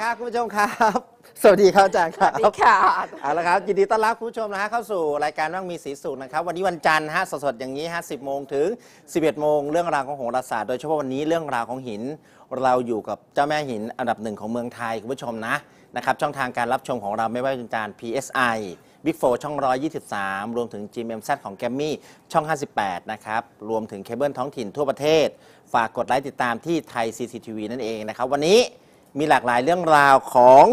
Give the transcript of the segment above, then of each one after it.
ครับคุณผู้ชมครับ สวัสดีครับอาจารย์คสรัวับสดีค่ะเอาละครับยินดีต้อนรับคุณผู้ชมนะฮะเข้าสู่รายการว่างมีสีสุขนะครับ วันนี้วันจันทร์ฮะสดๆอย่างนี้ฮะ10โมงถึง 11โมงเรื่องราวของโหราศาสตร์โดยเฉพาะวันนี้เรื่องราวของหิน เราอยู่กับเจ้าแม่หินอันดับหนึ่งของเมืองไทยคุณผู้ชมนะนะครับช่องทางการรับชมของเราไม่ว่าจะเป็นจาน PSI Big 4ช่อง 123 รวมถึง GMMZ ของแกมมี่ช่อง 58 นะครับ รวมถึงเคเบิลท้องถิ่นทั่วประเทศ ฝากกดไลค์ติดตามที่ไทย CCTV นั่นเองนะครับ วันนี้ มีหลากหลายเรื่องราวของ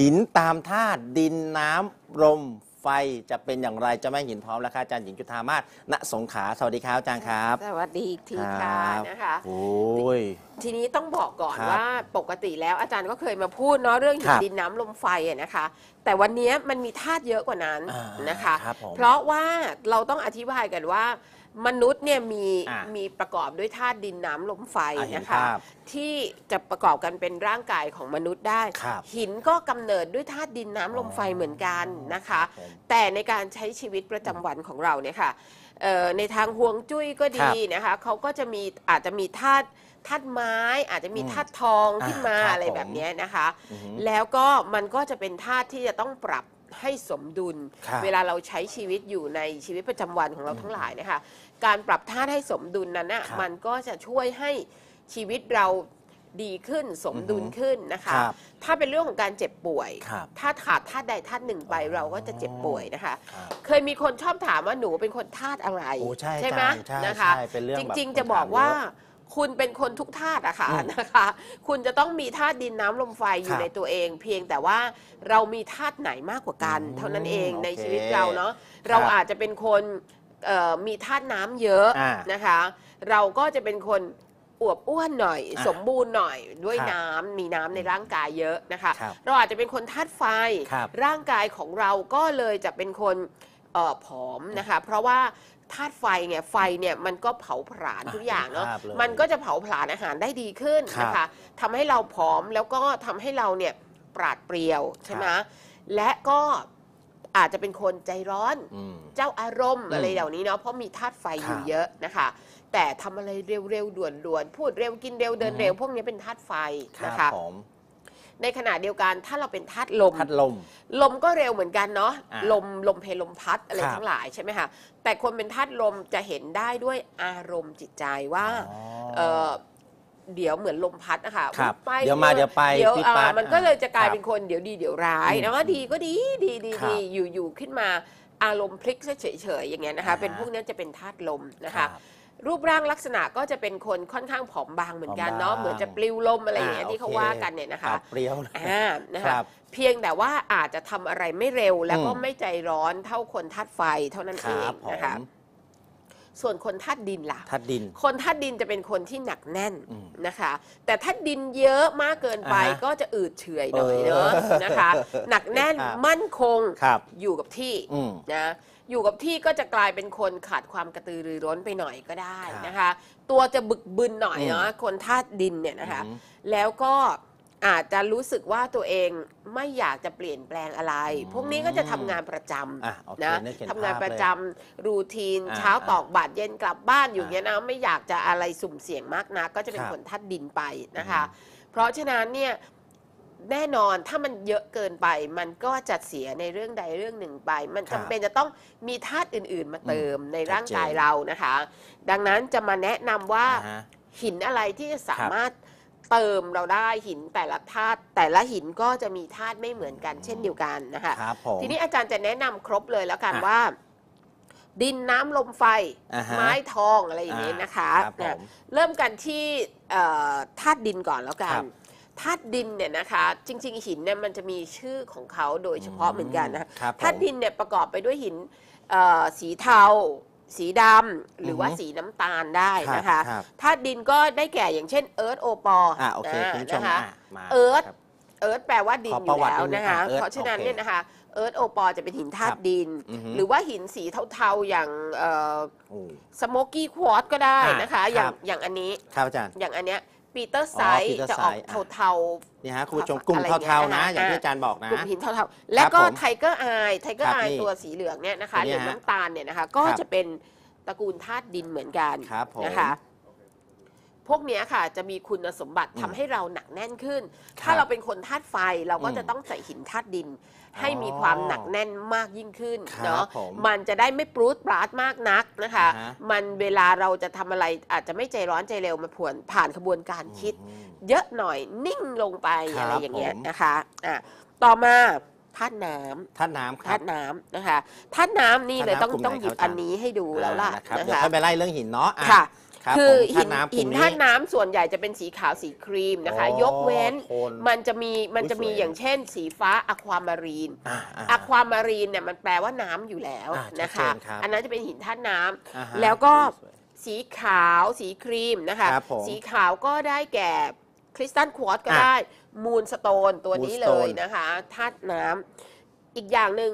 หินตามธาตุดินน้ำลมไฟจะเป็นอย่างไรเจะไม่หินพร้อมแล้วค่ะอาจารย์หญิงจุธามาศณสงขลาสวัสดีครับอาจารย์ครับ สวัสดีอีกทีค่ะรับ นะคะ โอ้ย ทีนี้ต้องบอกก่อนครับว่าปกติแล้วอาจารย์ก็เคยมาพูดเนาะเรื่องหิคนรับดินน้ำลมไฟอะนะคะ แต่วันนี้มันมีธาตุเยอะกว่านั้นอ่านนะคะ ครับผมเพราะว่าเราต้องอธิบายกันว่า มนุษย์เนี่ยมีอ่ามีมีประกอบด้วยธาตุดินน้ำลมไฟอะเห็นนะคะภาพที่จะประกอบกันเป็นร่างกายของมนุษย์ได้ ครับหินก็กำเนิดด้วยธาตุดินน้ำลมไฟเหมือนกันนะคะ ครับผมแต่ในการใช้ชีวิตประจำวันของเราเนี่ยค่ะเอ่อในทางห่วงจุ้ยก็ดีนะคะเขาก็จะมีอาจจะมีธาตุธาตุไม้ อาจจะมีอืมธาตุทองขึ้นมาอ่าครับอะไรแบบเนี้ยนะคะ อือฮึแล้วก็มันก็จะเป็นธาตุที่จะต้องปรับให้สมดุล ครับ เวลาเราใช้ชีวิตอยู่ในชีวิตประจำวันของเราทั้งหลายนะคะ การปรับธาตุให้สมดุลนั้นน่ะครับมันก็จะช่วยให้ชีวิตเราดีขึ้นสมดุลขึ้นนะคะ ครับถ้าเป็นเรื่องของการเจ็บป่วย ครับถ้าขาดธาตุใดธาตุหนึ่งไปเราก็จะเจ็บป่วยนะคะ ครับ เคยมีคนชอบถามว่าหนูเป็นคนธาตุอะไรโอ้ใช่ไหมอาจารย์ใช่นะคะใช่เป็นเรื่องจแบบริงคนๆจะบอกถามเยอะว่า คุณเป็นคนทุกธาตุอะค่ะอืมนะคะ คุณจะต้องมีธาตุดินน้ำลมไฟอคยู่รับในตัวเอง เพียงแต่ว่าเรามีธาตุไหนมากกว่ากัน อืมเท่านั้นเองโอเคในชีวิตเราเนาะเราอาจจะเป็นคน เอ่อมีธาตุน้ำเยอะอ่านะคะ เราก็จะเป็นคนอวบอ้วนหน่อย อ่าสมบูรณ์หน่อยด้วยครับน้ำมีน้ำในร่างกายเยอะนะคะ ครับเราอาจจะเป็นคนธาตุไฟ ครับร่างกายของเราก็เลยจะเป็นคนเออผอมนะคะ เพราะว่าธาตุไฟเนี่ยไฟเนี่ยมันก็เผาผลาญอะทุกอย่างเนาะเห็นภาพเลยมันก็จะเผาผลาญอาหารได้ดีขึ้นครับนะคะทำให้เราผอมแล้วก็ทำให้เราเนี่ยปราดเปรียวใช่ไหมและก็ อาจจะเป็นคนใจร้อน อืม เจ้าอารมณ์อืมอะไรเหล่านี้เนาะเพราะมีธาตุไฟอครัยู่บเยอะนะคะ แต่ทำอะไรเร็วๆด่วนๆพูดเร็วกินเร็วเดินอือฮึ เร็ว พวกนี้เป็นธาตุไฟครันะบคะ ผมในขณะเดียวกันถ้าเราเป็นธาตุลม พัดลม ลมก็เร็วเหมือนกันเนาะอ่าลมลมเพลลมพัดอะไรครับ ทั้งหลายใช่ไหมคะแต่คนเป็นธาตุลมจะเห็นได้ด้วยอารมณ์จิตใจว่าอ๋อ เออ เดี๋ยวเหมือนลมพัดนะคะครับไปเดี๋ยวมาเดี๋ยวไปเดี๋ยวปิ๊บอ่าปั๊ดมันก็เลยจะกลายครับเป็นคนเดี๋ยวดีเดี๋ยวร้ายอืมนะดีก็ดีดีดีครับดีอยู่อยู่ขึ้นมาอารมณ์พลิกซะเฉยๆอย่างเงี้ยนะคะ อ่า เป็นพวกนี้จะเป็นธาตุลมนะครัคะบรูปร่างลักษณะก็จะเป็นคนค่อนข้างผอมบางเหมือนกันผอมบางเนาะเหมือนจะปลิวลมอะไรอย่างเงี้ยอ่าที่เขาโอเค ว่ากันเนี่ยนะคะปาดเปรี้ยวนะ อ่านะคคะรับเพียงแต่ว่าอาจจะทำอะไรไม่เร็วแล้วก็อืม ไม่ใจร้อนเท่าคนธาตุไฟเท่านั้นคเอรังบผมนะคะ ส่วนคนธาตุดินล่ะทัดดิน คนธาตุดินจะเป็นคนที่หนักแน่นอืมนะคะ แต่ถ้าดินเยอะมากเกินไปอ่าฮะก็จะอืดเฉื่อยหน่อยเออเนอะนะคะ หนักแน่นครับมั่นคงครับอยู่กับที่อืมนะอยู่กับที่ก็จะกลายเป็นคนขาดความกระตือรือร้นไปหน่อยก็ได้ครับนะคะ ตัวจะบึกบึนหน่อยอืมเนาะคนธาตุดินเนี่ยนะคะอืมแล้วก็ อาจจะรู้สึกว่าตัวเองไม่อยากจะเปลี่ยนแปลงอะไรอืมพวกนี้ก็จะทำงานประจอะโอเคำนะนึกเห็นทำงานภาพประเลยจำรูทีน อ่าเช้าตอกบัตรเย็นกลับบ้านอยู่อ่าเงี้ยนะไม่อยากจะอะไรสุ่มเสี่ยงมากนักก็จะเป็นครับคนธาตุดินไปนะคะอืมเพราะฉะนั้นเนี่ยแน่นอนถ้ามันเยอะเกินไป มันก็จะเสียในเรื่องใดเรื่องหนึ่งไป มันครัจำบเป็นจะต้องมีธาตุอื่น ๆ มาเติมในร่างชัดเจน กายเรานะคะ ดังนั้นจะมาแนะนำว่า อ่าฮะ หินอะไรที่จะสามารถ เติมเราได้หินแต่ละธาตุแต่ละหินก็จะมีธาตุไม่เหมือนกันเช่นเดียวกันนะคะครับผม ทีนี้อาจารย์จะแนะนำครบเลยแล้วกันอะว่า ดินน้ำลมไฟ อ่าฮะ ไม้ทองอะไรอย่างนี้นะคะครับผนะม เริ่มกันที่เอ่อธาตุดินก่อนแล้วกัครันบธาตุดินเนี่ยนะคะ จริง ๆ หินเนี่ยมันจะมีชื่อของเขาโดยเฉพาะเหมือนกันนะคะครับผมธาตุดินเนี่ยประกอบไปด้วยหินเอ่อสีเทา สีดำหรือว่าอือฮึสีน้ำตาลได้นะคะครับ ธาตุดินก็ได้แก่อย่างเช่น earth โอปออะโอเคคุณผู้ชมนะคะ อะมา earth ครับ earth แปลว่าดินขออประยู่วัติแล้วนิดนึงนะคะ อะ earth เพราะฉะนั้นโอเคเนี่ยนะคะ earth โอปอจะเป็นหินธาตุดินครับ อือฮึ หรือว่าหินสีเทาๆอย่างโอ้ smoky quartz ก็ได้อะนะคะอย่างครับ อย่างอันนี้ ครับอาจารย์ อย่างอันเนี้ย pietersite อ๋อจะออกอะเทานี่ฮะคุณผู้ชมกลุ่มอะไรอย่างเงี้ยเทาๆนะนะคะอย่างที่อาจารย์บอกนะๆกลุ่มหินเทาๆ แล้วก็ผม tiger eye tiger eye ครับอายนี่ตัวสีเหลืองเนี่ยนะคะตัวเนี้ลืยองน้ำตาลเนี่ยนะคะ ก็ครับจะเป็นตระกูลธาตุดินเหมือนกันครับผม นะคะ พวกเนี้ยค่ะ จะมีคุณสมบัติอืมทำให้เราหนักแน่นขึ้นครับถ้าเราเป็นคนธาตุไฟเราก็อืมจะต้องใส่หินธาตุดิน ให้อ๋อมีความหนักแน่นมากยิ่งขึ้นครับเนาะผมมันจะได้ไม่ปรูดปราดมากนักนะคะ อ่าฮะ มันเวลาเราจะทำอะไรอาจจะไม่ใจร้อนใจเร็วมาผ่านผ่านขบวนการคิดอืมเยอะหน่อยนิ่งลงไปครับอะไรอย่างเงี้ยผม นะคะอะต่อมาธาตุน้ำธาตุน้ำครัธาบ ตุน้ำนะคะธาตุน้ำนี่เลยธาตุต้องน้ำกลุ่มไหนต้องหยิบครับอาจารย์ อันนี้ให้ดูแล้วล่ะอ่านะครับนะเดี๋ยวคะ ค่อยไปไล่เรื่องหินเนาะอะค่ะ ครับคือผมหินธาตุน้ำกหิลุ่นมธาตุน้ำส่วนใหญ่จะเป็นสีขาวสีครีมนะคะ อ๋อยกเว้นโทน มันจะมีมันจะมีสวย อย่างเช่น สีฟ้า aquamarine อ่าอ่า aquamarine เนี่ยมันแปลว่าน้ำอยู่แล้วอ่านะคะชัดเจนครับอันนั้นจะเป็นหินธาตุน้ำอ่าฮะแล้วก็สวยสีขาวสีครีมนะคะ ครับผมสีขาวก็ได้แก่ crystal quartz ก็ได้อะ moonstone ตัวนี้เลยนะคะธาตุน้ำอีกอย่างหนึ่ง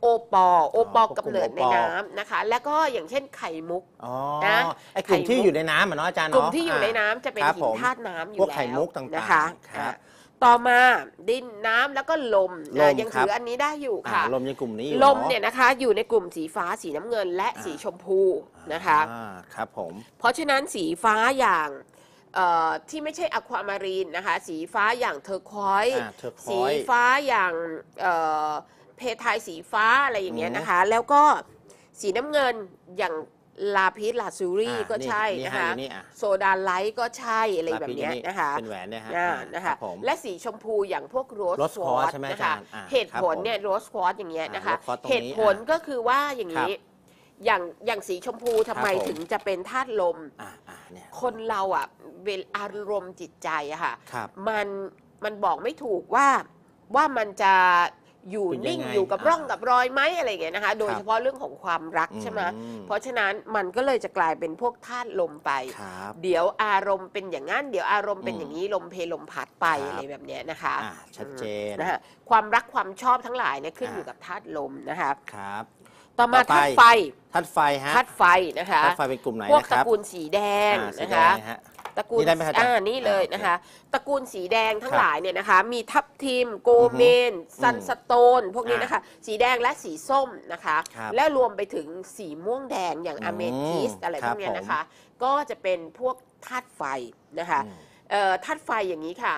โอปอโอปอพวกกำเนิดกลุ่มในโอปอ น้ำนะคะ แล้วก็อย่างเช่นไข่มุก อ๋อนะไอ้กลุ่มไข่มุกที่อยู่ในน้ำเหมือนเนาะอาจารย์กลุ่มเนาะที่อยู่ในอ่าน้ำจะเป็นหินครับผม ธาตุน้ำอยู่พวกแล้วไข่มุกต่างๆนะคะครับอะต่อมาดินน้ำแล้วก็ลมลมอะยังครับ ถืออันนี้ได้อยู่อ่าค่ะ ลมยังกลุ่มนี้อยู่ลมอะเนี่ยนะคะอยู่ในกลุ่มสีฟ้าสีน้ำเงินและอ่าสีชมพูนะคะ อ่าครับผม เพราะฉะนั้นสีฟ้าอย่างเอ่อที่ไม่ใช่ aquamarine นะคะ สีฟ้าอย่าง turquoise อ่า turquoise สีฟ้าอย่างเอ่อ เพทายสีฟ้าอะไรอย่างเงี้ยอืมนะคะ แล้วก็สีน้ำเงินอย่าง lapis lazuli อ่าก็ใช่นี่นะคะนี่นี่อะ sodalite ก็ใช่ lapis อะไรแบบเนี้ยนี่นะคะเป็นแหวนเนี่ยฮะอ่าอ่านะคะครับผม และสีชมพูอย่างพวกโรส Rose ควอ quartz ตใช่ไหมนะอาคะจารย์อ่าเหตุครับผลผมเนี่ยโรสควอตอย่างเงี้ยนะคะอ่า Rose quartz ตรงนี้เหตุผลก็คือว่าอย่างนี้อย่างอย่างสีชมพูทำไมครับผม ถึงจะเป็นธาตุลม อ่าอ่าเนี่ย คนเราอะเวลอารมณ์จิตใจอะค่ะ ครับ มันมันบอกไม่ถูกว่าว่ามันจะ อยู่เป็นยังนิ่งไงอยู่กับอ่าร่องกับรอยไหมอะไรอย่างเงี้ยนะคะ โดยครับเฉพาะเรื่องของความรักใช่ไหมอืมเพราะฉะนั้นมันก็เลยจะกลายเป็นพวกธาตุลมไป ครับ เดี๋ยวอารมณ์เป็นอย่างนั้นเดี๋ยวอารมณ์เป็นอืมอย่างนี้ลมเพลลมพัดไปครับ อะไรแบบเนี้ยนะคะอ่าชัดเจนนะคะความรักความชอบทั้งหลายเนี่ยขึ้นอ่าอยู่กับธาตุลมนะคะครับ ต่อมาต่อไป ธาตุไฟธาตุไฟฮะธาตุไฟนะคะ ธาตุไฟเป็นกลุ่มไหนพวกนะคตระรับกูลสีแดงอ่านะคะ สีแดงฮะ ตระกูลนี่ได้ไหมครับอาจารย์อ่านี่เลยอ่าโอเคนะคะตระกูลสีแดงทั้งรับหลายครับเนี่ยนะคะ มีทับทิม โกเมน sunstone พวกนี้นะคะ สีแดงและสีส้มนะคะ ครับและรวมไปถึงสีม่วงแดงอย่างอืม amethyst อะไรพวกเนี้ยครับผมนะคะ ก็จะเป็นพวกธาตุไฟนะคะอืม เอ่อธาตุไฟอย่างนี้ค่ะ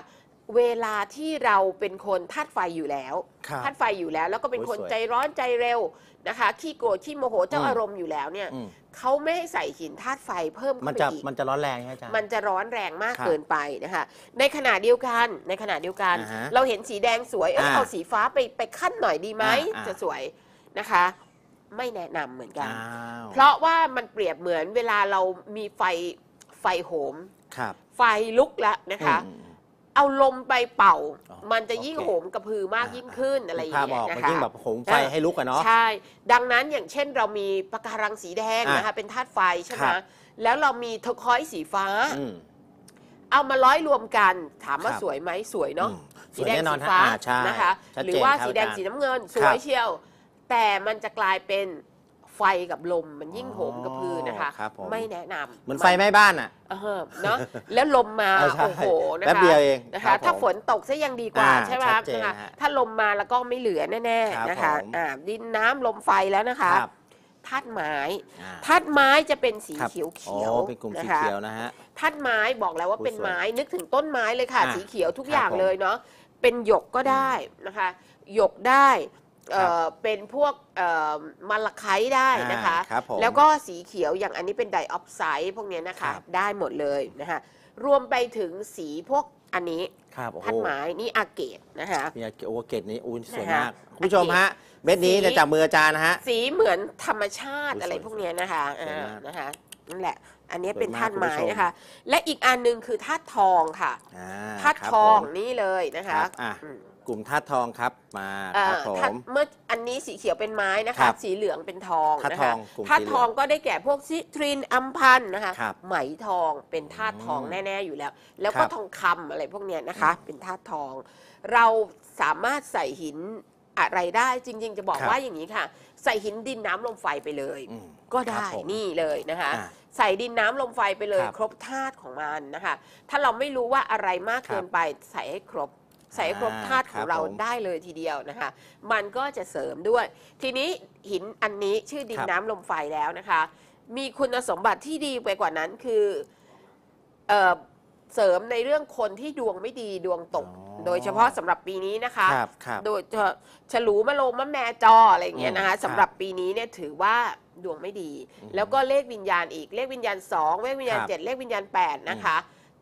เวลาที่เราเป็นคนธาตุไฟอยู่แล้ว ครับ ธาตุไฟอยู่แล้วแล้วก็เป็นโอ้ยคนสวยใจร้อนใจเร็ว นะคะขี้โกรธขี้โมโหเจ้าอืมอารมณ์อยู่แล้วเนี่ยอืม เขาไม่ให้ใส่หินธาตุไฟเพิ่มมัเข้านไปจะอีก มันจะร้อนแรงใช่ไหมอาจารย์ มันจะร้อนแรงมากครับเกินไปนะคะ ในขณะเดียวกัน ในขณะเดียวกัน อ่าฮะเราเห็นสีแดงสวย เอออ่าเอาสีฟ้าไปไปขั้นหน่อยดีไหมอ่าอ่า จะสวยนะคะ ไม่แนะนำเหมือนกัน อ้าวเพราะว่ามันเปรียบเหมือนเวลาเรามีไฟไฟโหม ครับไฟลุกแล้วนะคะ อืมอืม เอาลมไปเป่า อ๋อมันจะยิ่งโอเค โหมกระพือมากยิ่งขึ้นอะไรอย่างภาพเงี้อยอกนะมันคะ ยิ่งแบบโหมไฟอ่าให้ลุกอะเนาะ ใช่ ดังนั้นอย่างเช่นเรามีปะการังสีแดงอะนะคะเป็นธาตุไฟใช่ไหมครับ แล้วเรามี turquoise สีฟ้า อืม เอามาร้อยรวมกัน ถามว่าครับ สวยไหมสวยเนาะอืมสีแดงสวยแน่นอนสีฟ้าฮะอ่าใช่นะคะ ชัดเจนหรือว่าครับสีแดงอาจารย์สีน้ำเงินสครับสวยเชียว แต่มันจะกลายเป็น ไฟกับลมมันยิ่งโหมกระพือนะคะ ครับผม ไม่แนะนำเหมือนไฟไหม้บ้านอะ เออเนาะแล้วลมมาเออใช่โอ้โหนะคะแป๊บเดียวเองนะคะ ครับผมถ้าฝนตกซะยังดีกว่าอ่าใช่ไหมชัดเจนนะคะฮะถ้าลมมาแล้วก็ไม่เหลือแน่ครับๆนะคะผม อ่าดินน้ำลมไฟแล้วนะคะครับธาตุไม้อ่าธาตุไม้จะเป็นสีครับเขียวอ๋อเขียวเป็นกลุ่มสีนะคะเขียวนะฮะ ธาตุไม้บอกแล้วว่าโอ้ยเป็นสวยไม้นึกถึงต้นไม้เลยค่ะ อะสีเขียวทุกครับอย่างผม เลยเนาะเป็นหยกก็ได้นะคะ หยกได้ เอ่อเป็นพวกเอ่อมาลาไคต์ได้นะคะ อ่าครับผมแล้วก็สีเขียวอย่างอันนี้เป็นไดออกไซด์พวกเนี้ยนะคะครับได้หมดเลยนะคะรวมไปถึงสีพวกอันนี้ครับโอ้โหธาตุไม้นี่อาเกตนะคะมีโอเกตนี้อุ้ยสวยนะคะมากคุณผู้ชมฮะ เม็ดนี้สีเนี่ยจากมืออาจารย์นะฮะ สีเหมือนธรรมชาติอุ๊ยอะไรสวยพวกเนี้ยนะคะสวยอ่ามาก นะคะนั่นแหละ อันนี้เป็นสวยมากธาตุไม้คุณผู้ชมนะคะ และอีกอันหนึงคือธาตุทองค่ะอ่ธาตุครับทองผมนี่เลยนะคคะรับอะอืมกลุ่มธาตุทองครับมาเอ่คอรับผธาตุมเมื่ออันนี้สีเขียวเป็นไม้นะครัคะบสีเหลืองเป็นทองธาตุนะทอคะงกลุ่มธาตุสีเหลืทององก็ได้แก่พวกซิตรินอัมพันธ์นะคะครับไหมทองเป็นธาตุทองอืมแน่ ๆ อยู่แล้ว แล้วครัก็บทองคำอะไรพวกเนี้ยนะคะ เป็นธาตุทอง เราสามารถใส่หินอะไรได้จริง ๆ จะบอกครับว่าอย่างนี้ค่ะ ใส่หินดินน้ำลมไฟไปเลย อืมก็ครัได้บผม นี่เลยนะคะ อะใส่ดินน้ำลมไฟไปเลยครับครบธาตุของมันนะคะ ถ้าเราไม่รู้ว่าอะไรมากครับเกินไปใส่ให้ครบ ใส่ให้ครบอ่าธาตุของครับเราผมได้เลยทีเดียวนะคะ มันก็จะเสริมด้วย ทีนี้หินอันนี้ชื่อดินครับ น้ำลมไฟแล้วนะคะ มีคุณสมบัติที่ดีไปกว่านั้นคือเอ่อเสริมในเรื่องคนที่ดวงไม่ดีดวงตก อ๋อ โดยเฉพาะสำหรับปีนี้นะคะ ครับครับ โดยเฉพาะฉลูมะโลมะแมจออะไรอย่างเงี้ยนะอืคะมสำหรับปีนี้เนี่ยถือว่าดวงไม่ดี แล้วก็เลขวิญญาณอีกเลขวิญญาณ 2 เลขวิญญาณ ครับ7 เลขวิญญาณ 8 นะคะ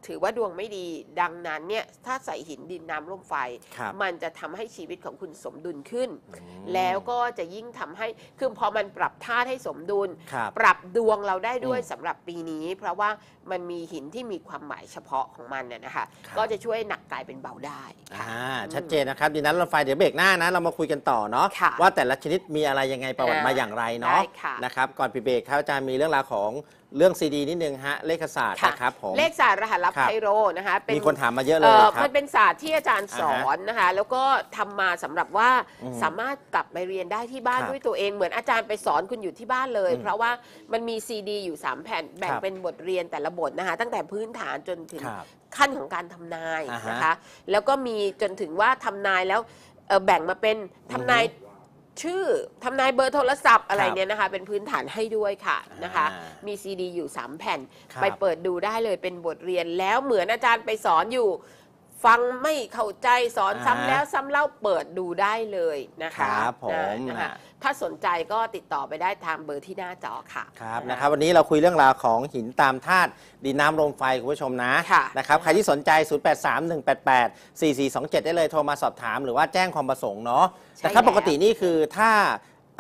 ถือว่าดวงไม่ดีดังนั้นเนี่ยถ้าใส่หินดินน้ำลมไฟ ครับมันจะทำให้ชีวิตของคุณสมดุลขึ้น อืมแล้วก็จะยิ่งทำให้คือพอมันปรับธาตุให้สมดุล ครับ ปรับดวงเราได้ด้วยอืมสำหรับปีนี้ เพราะว่ามันมีหินที่มีความหมายเฉพาะของมันน่ยนะคะ ครับ ก็จะช่วยหนักกลายเป็นเบาได้ค่ะ อ่าชัดเจนนะครับดีนั้นเราไฟเดี๋ยวเบรกหน้านะ เรามาคุยกันต่อเนาะค่ะว่าแต่ละชนิดมีอะไรยังไงประวัติอ่ามมาอย่างไรเนาะได้ค่ะ นะครับ ก่อนปิดเบรกครับอาจารย์มีเรื่องราวของเรื่องซีดีนิดนึงฮะ เลขศาสตร์ค่ะนะครับผม เลขศาสตร์รหัสลับครับ ไพโรนะคะเป็นมีคนถามมาเยอะเลเอ่ยอครัมับ นเป็นศาสตร์ที่อาจารย์สอนนะคะ แล้วก็ทำมาสำหรับว่าอืมสามารถกลับไปเรียนได้ที่บ้านครับด้วยตัวเองเหมือนอาจารย์ไปสอนคุณอยู่ที่บ้านเลย อืมเพราะว่ามันมีซีดีอยู่ 3 แผ่นแบ่งครับ เป็นบทเรียนแต่ละบทนะคะ ตั้งแต่พื้นฐานจนถึง ครับ ขั้นของการทำนายอ่าฮะนะคะ แล้วก็มีจนถึงว่าทำนายแล้วเอ่อแบ่งมาเป็นทำนาย ชื่อทำนายเบอร์โทรศัพท์อะไรครับเนี่ยนะคะ เป็นพื้นฐานให้ด้วยค่ะนะคะอ่ามีซีดีอยู่ 3 แผ่นครับไปเปิดดูได้เลยเป็นบทเรียนแล้วเหมือนอาจารย์ไปสอนอยู่ ฟังไม่เข้าใจสอนซ้ำแล้วซ้ำเล่าเปิดดูได้เลยนะคะครับผมนะนะคะอ่า ถ้าสนใจก็ติดต่อไปได้ทางเบอร์ที่หน้าจอค่ะ ครับนะครับวันนี้เราคุยเรื่องราวของหินตามธาตุดินน้ำลมไฟคุณผู้ชมนะค่ะนะครับใครที่สนใจ 0831884427 ได้เลยโทรมาสอบถามหรือว่าแจ้งความประสงค์เนาะใช่แต่ครับแล้วปกตินี่คือถ้า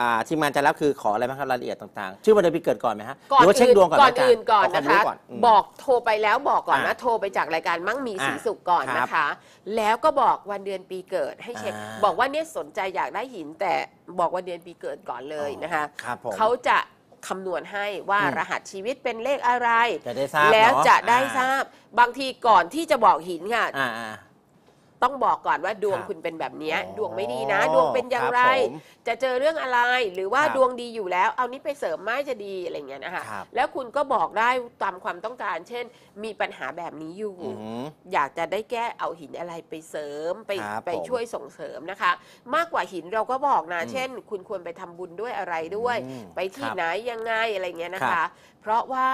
อ่าทีมงานจะรับคือขออะไรบ้างครับรายละเอียดต่างๆ ชื่อวันเดือนปีเกิดก่อนไหมฮะหก่อนรือว่าเช็คอื่นดวงก่อนก่อนไหมาจารย์อื่นก่อนเาความนะรู้คะก่อนม บอกโทรไปแล้วบอกก่อนนะอ่าโทรไปจากรายการมั่งมีสีอ่าสุขก่อนครับนะคะ แล้วก็บอกวันเดือนปีเกิดให้เช็ค อ่าบอกว่าเนี่ยสนใจอยากได้หิน แต่บอกวันเดือนปีเกิดก่อนเลยนะคะ ครับผมเขาจะคำนวณให้ว่าอืม รหัสชีวิตเป็นเลขอะไร จะได้ทราบแล้วเนอจะได้อ่ทราบ บางทีก่อนที่จะบอกหินค่ะ อ่าอ่า ต้องบอกก่อนว่าดวงครับคุณเป็นแบบเนี้ยอ๋อดวงไม่ดีนะ ดวงเป็นอย่างไร ครับผมจะเจอเรื่องอะไรหรือว่าครับดวงดีอยู่แล้ว เอานี้ไปเสริมไม้จะดีอะไรเงี้ยนะคะครับ แล้วคุณก็บอกได้ตามความต้องการ เช่น มีปัญหาแบบนี้อยู่ อือหือ อยากจะได้แก้เอาหินอะไรไปเสริมไปครับไปผมช่วยส่งเสริมนะคะ มากกว่าหินเราก็บอกนะ อืมเช่น คุณควรไปทำบุญด้วยอะไรด้วย อืมไปที่ครับไหนยังไงอะไรเงี้ยนะครัคะ บเพราะว่า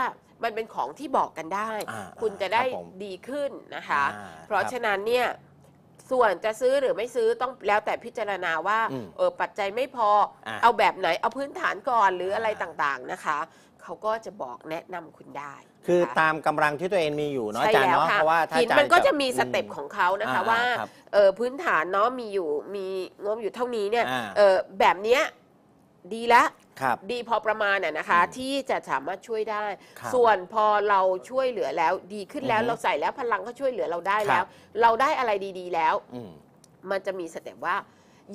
มันเป็นของที่บอกกันได้ อ่าคุณจะได้ครับผมดีขึ้นนะคะ อ่าเพราะครับ ฉะนั้นเนี่ย ส่วนจะซื้อหรือไม่ซื้อต้องแล้วแต่พิจารณาว่าอืมเออปัจจัยไม่พออะเอาแบบไหนเอาพื้นฐานก่อนหรืออะไรอ่าต่างๆนะคะ เขาก็จะบอกแนะนำคุณได้คือนะคะตามกำลังที่ตัวเองมีอยู่เนาะใช่อาจารย์แล้วเนาะค่ะเพราะว่าถ้าหินอาจารย์มันก็จะมีอืสเต็ปของเขานะคะอ่าว่าครับ เออพื้นฐานเนาะมีอยู่มีงบอยู่เท่านี้เนี่ยอ่า เออแบบเนี้ย ดีแล้วครับ ดีพอประมาณน่ะนะคะอืมที่จะสามารถช่วยได้ ครับส่วนพอเราช่วยเหลือแล้วดีขึ้นแล้วอือฮึเราใส่แล้วพลังก็ช่วยเหลือเราได้แล้ครัวบ เราได้อะไรดีๆแล้ว อืม มันจะมีสเต็ปว่า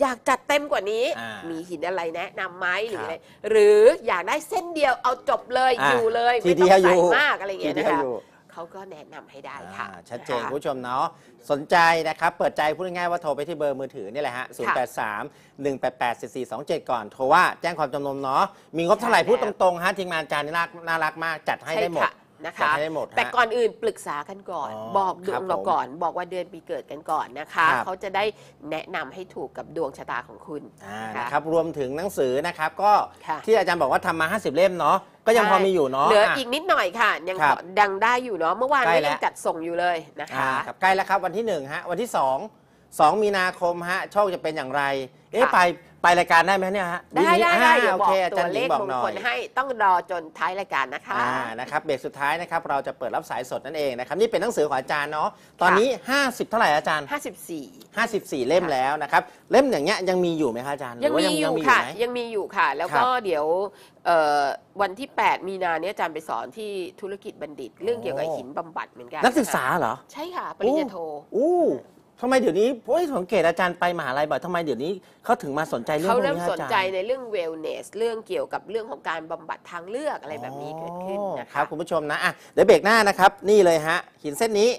อยากจัดเต็มกว่านี้ อ่ามีมีหินอะไรแนะนำไหมหรือครับอะไรหรืออยากได้เส้นเดียวเอาจบเลยอ่าอยู่เลย ทีไม่ต้องเดียวใส่อยู่มากอะไรอย่างเงี้ยทีนะเดียวคะ อยู่ เขาก็แนะนำให้ได้ค่ะอ่าชัดเจนนะคะคุณผู้ชมเนาะสนใจนะครับ เปิดใจพูดง่ายๆว่าโทรไปที่เบอร์มือถือนี่แหละฮะ 0 8 3 1 8 8 4 4 2 7 ก่อน โทรว่าแจ้งความจำนงเนาะมีงบเท่าไหร่ใช่พูดแล้ตวรงๆฮะทีมงานจานนี่น่าน่ารักมากจัดให้ได้หมดใช่ค่ะ นะจัดคะให้ได้หมดฮะแต่ก่อนอื่นปรึกษากันก่อน อ๋อบอกดครัวบงเราผมก่อน บอกว่าเดือนปีเกิดกันก่อนนะคะ ครับ เขาจะได้แนะนำให้ถูกกับดวงชะตาของคุณ อ่านะคะนะครับรวมถึงหนังสือนะครับก็ค่ะ ที่อาจารย์บอกว่าทำมา 50 เล่มเนาะก็ยังพอมีอยู่เนาะเหลืออะอีกนิดหน่อยค่ะ ยังครับขอดังได้อยู่เนาะเมื่อวานใกล้ก็แล้ว ยังจัดส่งอยู่เลยนะคะ อ่าครับใกล้แล้วครับวันที่1ฮะวันที่ 2 2 มีนาคมฮะโชคจะเป็นอย่างไร เอ๊ะค่ะไป ไปรายการได้ไหมเนี่ยฮะได้ได้ได้อ่าเดี๋ยวโอบอเคกอาตัจารวย์หเลญิงขบอกมงหน่อคลยให้ต้องรอจนท้ายรายการนะคะอ่านะครับเบรกสุดท้ายนะครับเราจะเปิดรับสายสดนั่นเองนะครับนี่เป็นหนังสือของอาจารย์เนาะตอนนี้ 50 เท่าไหร่อาจารย์ 54 54 เล่มแล้วนะครับเล่มอย่างเงี้ยยังมีอยู่ไหมคะอาจารย์หรืยังว่ามีอยู่มีค่ะไหมยังมีอยู่ค่ะ แล้วก็เดี๋ยวเอ่อวันที่ 8 มีนาเนี่ยอาจารย์ไปสอนที่ธุรกิจบัณฑิต เรื่องเกี่ยวกับโอ้หินบำบัดเหมือนกันนักศึกษาเหรอใช่ค่ะปริญญาโทอู้ ทำไมเดี๋ยวนี้โอ้ยสังเกตอาจารย์ไปมหาลัยบ่อยทำไมเดี๋ยวนี้เขาถึงมาสนใจเรื่องเขาพวกเริ่มนี้ฮะสนอาจารย์ ใจในเรื่อง wellness เรื่องเกี่ยวกับเรื่องของการบำบัดทางเลือกอะไรแบบนี้เกิดขึ้นนะครัคะ บคุณผู้ชมนะอะเดี๋ยวเบรกหน้านะครับ นี่เลยฮะ หินเส้นนี้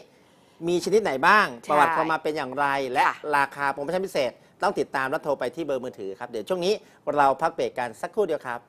มีชนิดไหนบ้าง ใช่ประวัติความมาเป็นอย่างไร และค่ะ ราคาโปรโมชั่นพิเศษ ต้องติดตามและโทรไปที่เบอร์มือถือครับ เดี๋ยวช่วงนี้เราพักเบรกกันสักครู่เดียวครับ